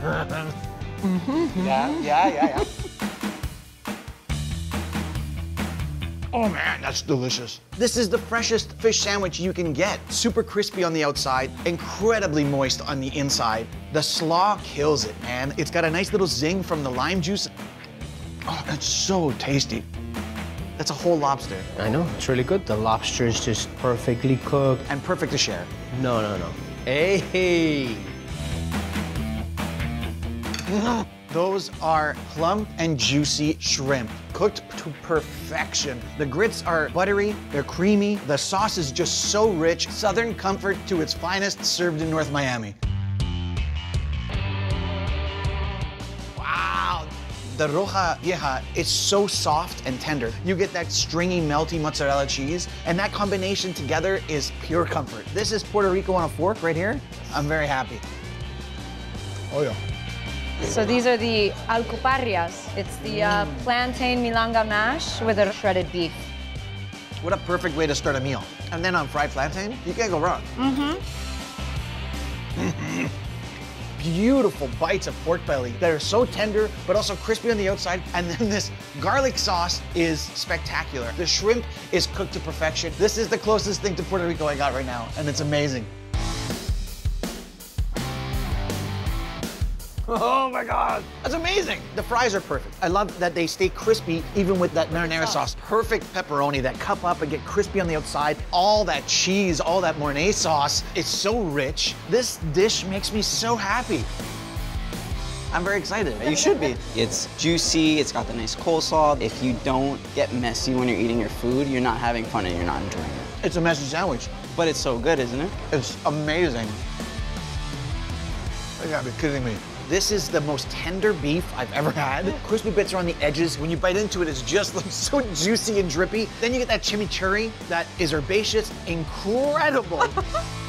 Mm-hmm. Yeah, yeah, yeah, yeah. Oh man, that's delicious. This is the freshest fish sandwich you can get. Super crispy on the outside, incredibly moist on the inside. The slaw kills it, man. It's got a nice little zing from the lime juice. Oh, that's so tasty. That's a whole lobster I know, it's really good. The lobster is just perfectly cooked. and perfect to share. No, no, no. Hey! Mm-hmm. Those are plump and juicy shrimp, cooked to perfection. The grits are buttery, they're creamy, the sauce is just so rich. Southern comfort to its finest, served in North Miami. Wow. The ropa vieja is so soft and tender. You get that stringy, melty mozzarella cheese, and that combination together is pure comfort. This is Puerto Rico on a fork right here. I'm very happy. Oh yeah. So these are the alcapurrias. It's the uh, plantain malanga mash with a shredded beef. What a perfect way to start a meal. And then on fried plantain, you can't go wrong. Mm-hmm. Beautiful bites of pork belly that are so tender, but also crispy on the outside. And then this garlic sauce is spectacular. The shrimp is cooked to perfection. This is the closest thing to Puerto Rico I got right now, and it's amazing. Oh my God, that's amazing. The fries are perfect. I love that they stay crispy even with that marinara sauce. Perfect pepperoni that cup up and get crispy on the outside. All that cheese, all that Mornay sauce, it's so rich. This dish makes me so happy. I'm very excited. You should be. It's juicy, it's got the nice coleslaw. If you don't get messy when you're eating your food, you're not having fun and you're not enjoying it. It's a messy sandwich. But it's so good, isn't it? It's amazing. You gotta be kidding me. This is the most tender beef I've ever had. Crispy bits are on the edges. When you bite into it, it's just like so juicy and drippy. Then you get that chimichurri that is herbaceous, incredible.